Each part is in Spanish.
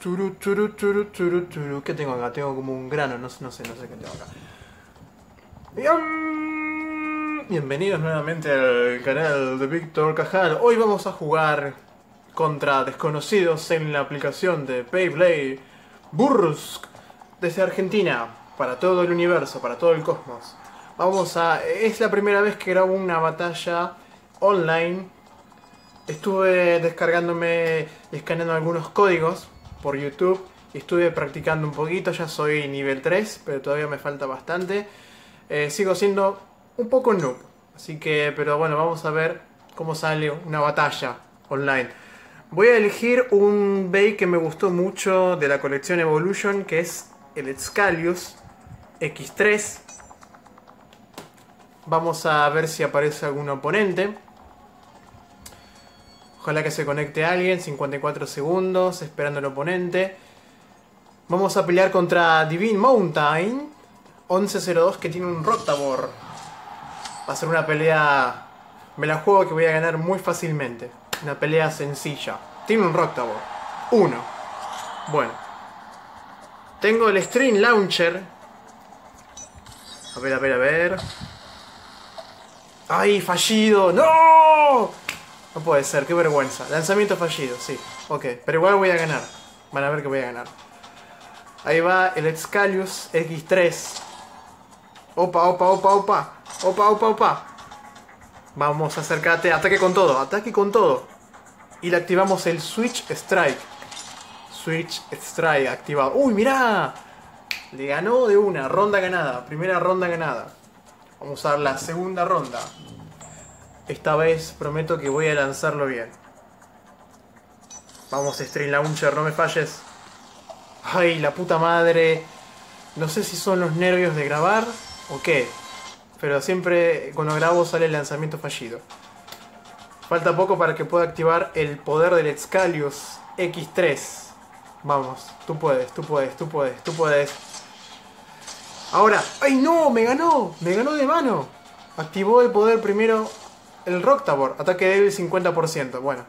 Churu, churu, churu, churu, churu. ¿Qué tengo acá? Tengo como un grano, no, no sé, no sé qué tengo acá. Bien. Bienvenidos nuevamente al canal de Víctor Cajal. Hoy vamos a jugar contra desconocidos en la aplicación de Payplay Bursk desde Argentina para todo el universo, para todo el cosmos. Vamos a. Es la primera vez que grabo una batalla online. Estuve descargándome y escaneando algunos códigos por YouTube estuve practicando un poquito. Ya soy nivel 3, pero todavía me falta bastante. Eh, sigo siendo un poco noob. Así que, pero bueno, vamos a ver cómo sale una batalla online. Voy a elegir un Bay que me gustó mucho de la colección Evolution, que es el Excalius X3. Vamos a ver si aparece algún oponente. Ojalá que se conecte alguien. 54 segundos, esperando el oponente. Vamos a pelear contra Divine Mountain. 1102 que tiene un Rotabor. Va a ser una pelea... Me la juego que voy a ganar muy fácilmente. Una pelea sencilla. Tiene un Rotabor. Uno. Bueno. Tengo el Stream Launcher. A ver, a ver, a ver. ¡Ay, fallido! ¡No! No puede ser, qué vergüenza. Lanzamiento fallido, sí. Ok, pero igual voy a ganar. Van a ver que voy a ganar. Ahí va el Excalius X3. Opa, opa, opa, opa. Opa, opa, opa. Vamos, acércate. Ataque con todo, ataque con todo. Y le activamos el Switch Strike. Switch Strike activado. ¡Uy, mirá! Le ganó de una. Ronda ganada. Primera ronda ganada. Vamos a dar la segunda ronda. Esta vez prometo que voy a lanzarlo bien. Vamos, Stream Launcher, no me falles. Ay, la puta madre. No sé si son los nervios de grabar o qué. Pero siempre cuando grabo sale el lanzamiento fallido. Falta poco para que pueda activar el poder del Excalius X3. Vamos, tú puedes, tú puedes, tú puedes, tú puedes. Ahora, ¡ay no! ¡Me ganó! ¡Me ganó de mano! Activó el poder primero el Roctabor. Ataque débil 50%. Bueno.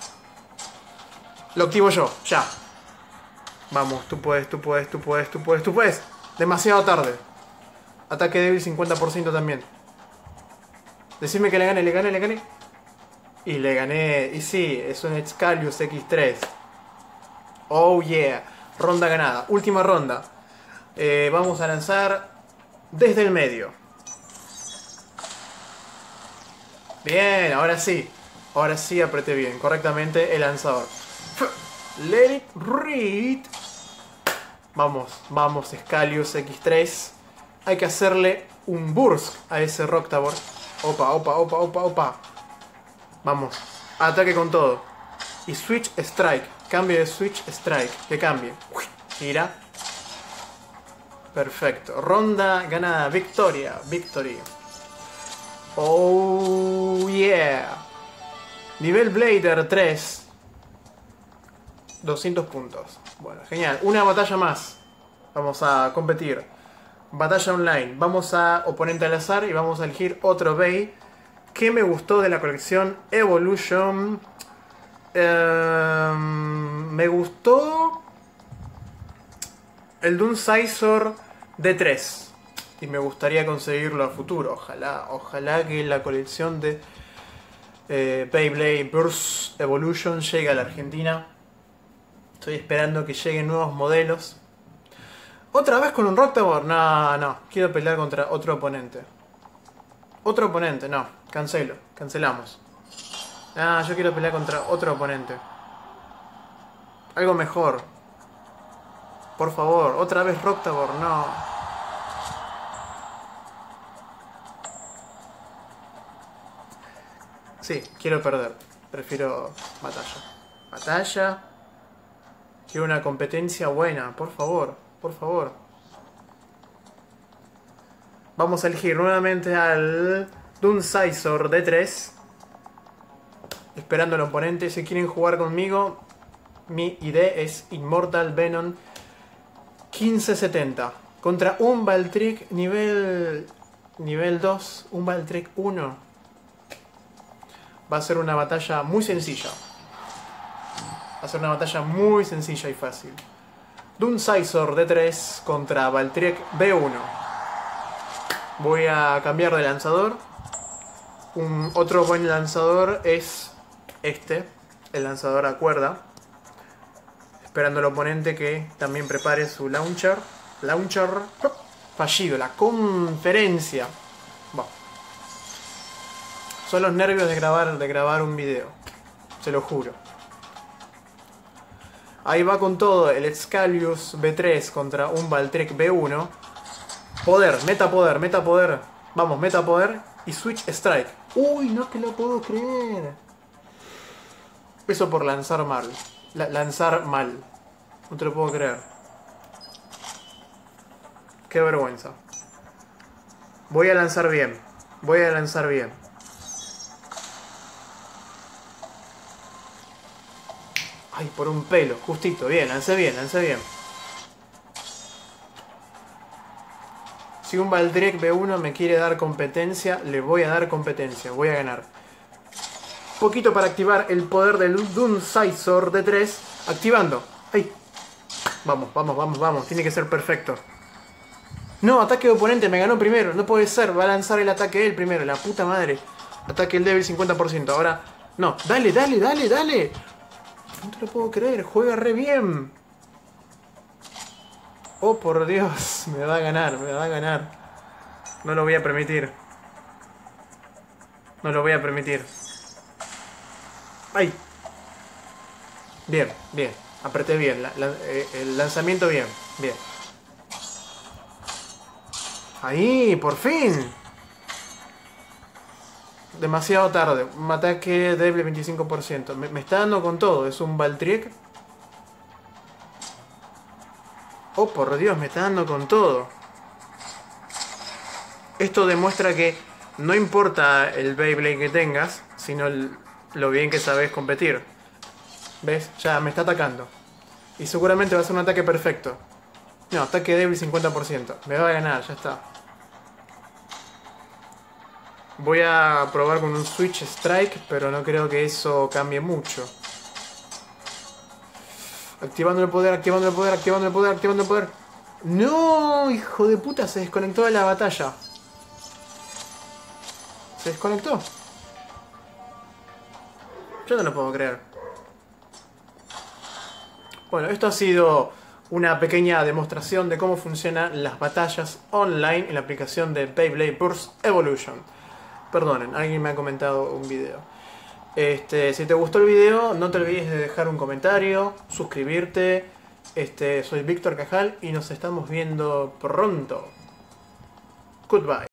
Lo activo yo, ya. Vamos, tú puedes, tú puedes, tú puedes, tú puedes, tú puedes. Demasiado tarde. Ataque débil 50% también. Decime que le gane, le gane, le gane. Y le gané. Y sí, es un Excalius X3. Oh yeah. Ronda ganada. Última ronda. Eh, vamos a lanzar desde el medio. Bien, ahora sí. Ahora sí apreté bien, correctamente el lanzador. Let it read. Vamos, vamos, Scalius X3. Hay que hacerle un burst a ese Roctabor. Opa, opa, opa, opa, opa. Vamos, ataque con todo. Y Switch Strike. Cambio de Switch Strike. Que cambie. Gira. Perfecto. Ronda ganada. Victoria. Victory. Oh yeah. Nivel Blader 3. 200 puntos. Bueno, genial. Una batalla más. Vamos a competir. Batalla online. Vamos a oponente al azar y vamos a elegir otro Bay. que me gustó de la colección Evolution? Em, me gustó el Doom Sizor D3 y me gustaría conseguirlo a futuro. Ojalá, ojalá que la colección de eh, Beyblade Burst Evolution llegue a la Argentina. Estoy esperando que lleguen nuevos modelos. ¿Otra vez con un Rocktavor? No, no. Quiero pelear contra otro oponente. Otro oponente, no. Cancelo. Cancelamos. Ah, yo quiero pelear contra otro oponente. Algo mejor. Por favor, otra vez Rocktavor, no. Sí, quiero perder. Prefiero batalla. Batalla. Quiero una competencia buena, por favor, por favor. Vamos a elegir nuevamente al Doom Sizor D3. Esperando al oponente. Si quieren jugar conmigo, mi ID es Immortal Venom 1570. Contra un Baltrick nivel, nivel 2, un Baltrick 1. Va a ser una batalla muy sencilla. Va a ser una batalla muy sencilla y fácil. Dunsizor D3 contra Valtriek B1. Voy a cambiar de lanzador. Un, otro buen lanzador es este, el lanzador a cuerda. Esperando al oponente que también prepare su launcher. Launcher fallido, la conferencia. Son los nervios de grabar, de grabar un video. Se lo juro. Ahí va con todo el Excalius B3 contra un Valtrek B1. Poder, meta poder, meta poder. Vamos, meta poder y Switch Strike. Uy, no te lo puedo creer. Eso por lanzar mal. lanzar mal. No te lo puedo creer. Qué vergüenza. Voy a lanzar bien. Voy a lanzar bien. Ay, por un pelo, justito. Bien, lancé bien, lancé bien. Si un Valdrek B1 me quiere dar competencia, le voy a dar competencia. Voy a ganar. Poquito para activar el poder del Doom Sizor de 3. Activando. ¡Ay! Vamos, vamos, vamos, vamos. Tiene que ser perfecto. No, ataque de oponente, me ganó primero. No puede ser. Va a lanzar el ataque él primero. La puta madre. Ataque el débil 50%. Ahora. No. Dale, dale, dale, dale. No te lo puedo creer, juega re bien. Oh, por Dios, me va a ganar, me va a ganar. No lo voy a permitir. No lo voy a permitir. ¡Ay! Bien, bien. Apreté bien. Eh, el lanzamiento bien. Bien. Ahí, por fin demasiado tarde. Un ataque débil 25%. Me, está dando con todo. Es un Baltriek. Oh, por Dios, me está dando con todo. Esto demuestra que no importa el Beyblade que tengas, sino lo bien que sabes competir. ¿Ves? Ya me está atacando. Y seguramente va a ser un ataque perfecto. No, ataque débil 50%. Me va a ganar, ya está. Voy a probar con un Switch Strike, pero no creo que eso cambie mucho. Activando el poder, activando el poder, activando el poder, activando el poder. ¡No! Hijo de puta, se desconectó de la batalla. ¿Se desconectó? Yo no lo puedo creer. Bueno, esto ha sido una pequeña demostración de cómo funcionan las batallas online en la aplicación de Beyblade Burst Evolution. Perdonen, alguien me ha comentado un video. Este, si te gustó el video, no te olvides de dejar un comentario, suscribirte. Este, soy Víctor Cajal y nos estamos viendo pronto. Goodbye.